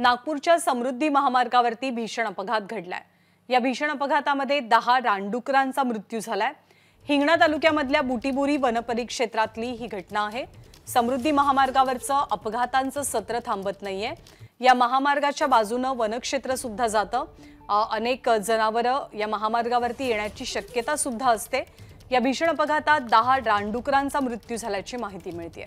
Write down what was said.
नागपूरच्या समृद्धी महामार्गावरती भीषण अपघात घडलाय. या भीषण अपघातामध्ये दहा रानडुकरांचा मृत्यू झालाय. हिंगणा तालुक्यामधल्या बुटीबुरी वनपरिक्षेत्रातली ही घटना आहे. समृद्धी महामार्गावरचं अपघातांचं सत्र थांबत नाहीये. या महामार्गाच्या बाजूनं वनक्षेत्र सुद्धा जातं. अनेक जनावरं या महामार्गावरती येण्याची शक्यता सुद्धा असते. या भीषण अपघातात दहा रानडुकरांचा मृत्यू झाल्याची माहिती मिळते